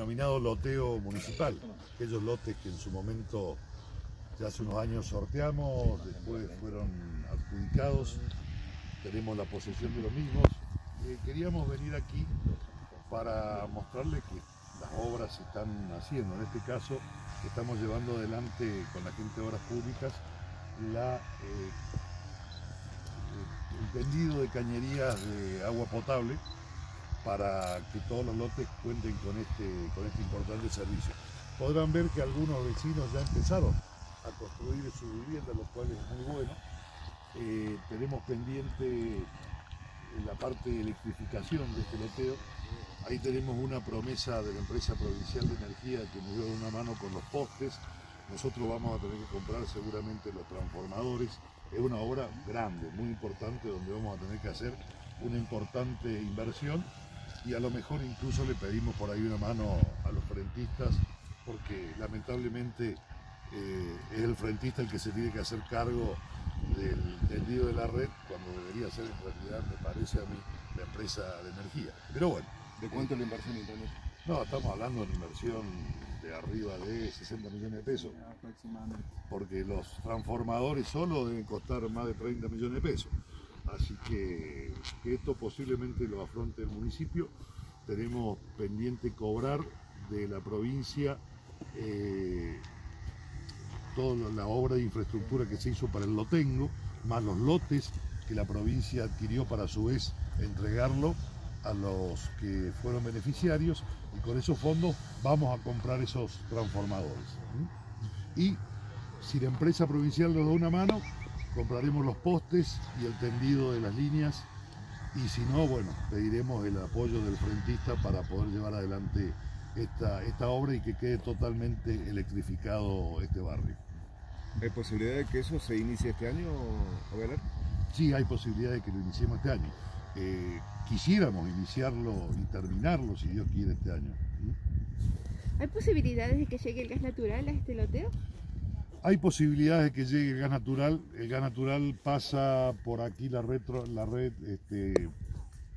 denominado loteo municipal, aquellos lotes que en su momento, ya hace unos años sorteamos, después fueron adjudicados, tenemos la posesión de los mismos. Eh, queríamos venir aquí para mostrarles que las obras se están haciendo. En este caso, estamos llevando adelante con la gente de Obras Públicas la, eh, el tendido de cañerías de agua potable para que todos los lotes cuenten con este, con este importante servicio. Podrán ver que algunos vecinos ya empezaron a construir su vivienda, lo cual es muy bueno. Eh, tenemos pendiente la parte de electrificación de este loteo. Ahí tenemos una promesa de la empresa provincial de energía que nos dio una mano con los postes. Nosotros vamos a tener que comprar seguramente los transformadores. Es una obra grande, muy importante, donde vamos a tener que hacer una importante inversión y a lo mejor incluso le pedimos por ahí una mano a los frentistas porque lamentablemente eh, es el frentista el que se tiene que hacer cargo del tendido de la red cuando debería ser en realidad, me parece a mí, la empresa de energía. Pero bueno. ¿De cuánto la inversión internet? No, estamos hablando de una inversión de arriba de 60 millones de pesos. Aproximadamente. Porque los transformadores solo deben costar más de 30 millones de pesos. Así que, esto posiblemente lo afronte el municipio. Tenemos pendiente cobrar de la provincia eh, toda la obra de infraestructura que se hizo para el Lotengo, más los lotes que la provincia adquirió para a su vez entregarlo a los que fueron beneficiarios y con esos fondos vamos a comprar esos transformadores. ¿Mm? Y si la empresa provincial nos da una mano, compraremos los postes y el tendido de las líneas y si no, bueno, pediremos el apoyo del frentista para poder llevar adelante esta, esta obra y que quede totalmente electrificado este barrio. ¿Hay posibilidad de que eso se inicie este año, Abelar? Sí, hay posibilidad de que lo iniciemos este año. Eh, quisiéramos iniciarlo y terminarlo, si Dios quiere, este año. ¿Hay posibilidades de que llegue el gas natural a este loteo? Hay posibilidades de que llegue el gas natural. El gas natural pasa por aquí la red, la red este,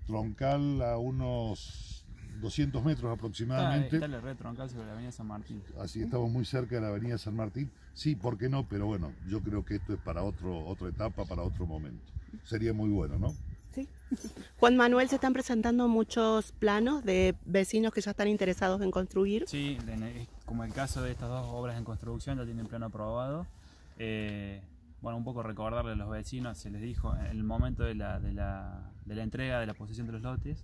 troncal a unos 200 metros aproximadamente. Está, está la red troncal sobre la avenida San Martín. Así estamos muy cerca de la avenida San Martín. Sí, ¿por qué no? Pero bueno, yo creo que esto es para otro, otra etapa, para otro momento. Sería muy bueno, ¿no? Sí. Juan Manuel, se están presentando muchos planos de vecinos que ya están interesados en construir. Sí, como el caso de estas dos obras en construcción, ya tienen plano aprobado. Eh, bueno, un poco recordarle a los vecinos, se les dijo en el momento de la, de la, de la entrega de la posesión de los lotes,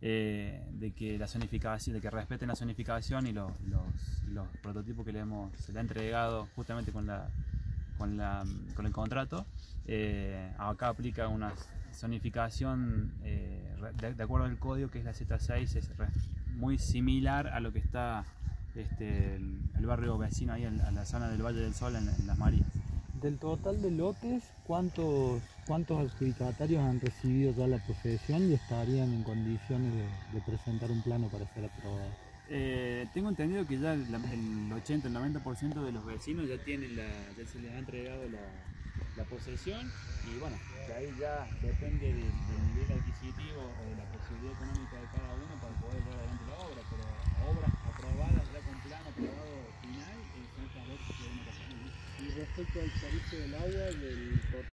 eh, de que la zonificación, de que respeten la zonificación y los, los, los prototipos que le hemos, se le ha entregado justamente con la con, la, con el contrato. Eh, acá aplica una zonificación eh, de, de, acuerdo al código que es la Z6, es muy similar a lo que está este, el, barrio vecino ahí en, en, la zona del Valle del Sol, en, en Las Marías. Del total de lotes, ¿cuántos, ¿cuántos adjudicatarios han recibido ya la posesión y estarían en condiciones de, de presentar un plano para ser aprobado? Eh, tengo entendido que ya el, el 80, el 90% de los vecinos ya tienen la, ya se les ha entregado la, la, posesión y bueno, de ahí ya depende del, nivel adquisitivo o de la posibilidad económica de cada uno para poder llevar adelante la obra, pero obras aprobadas ya con plano aprobado final eh, son estas dos que Y respecto al servicio del agua, del